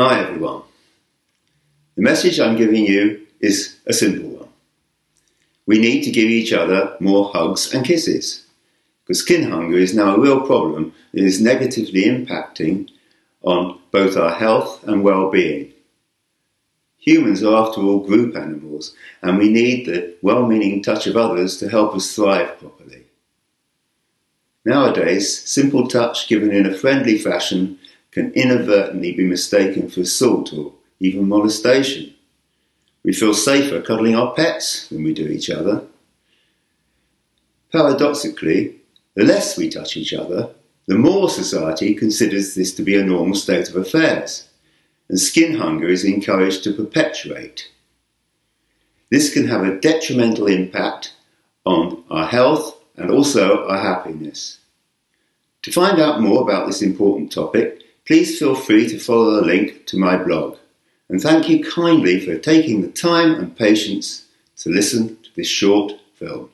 Hi everyone. The message I'm giving you is a simple one. We need to give each other more hugs and kisses because skin hunger is now a real problem that is negatively impacting on both our health and well-being. Humans are after all group animals and we need the well-meaning touch of others to help us thrive properly. Nowadays, simple touch given in a friendly fashion can inadvertently be mistaken for assault or even molestation. We feel safer cuddling our pets than we do each other. Paradoxically, the less we touch each other, the more society considers this to be a normal state of affairs, and skin hunger is encouraged to perpetuate. This can have a detrimental impact on our health and also our happiness. To find out more about this important topic, please feel free to follow the link to my blog. And thank you kindly for taking the time and patience to listen to this short film.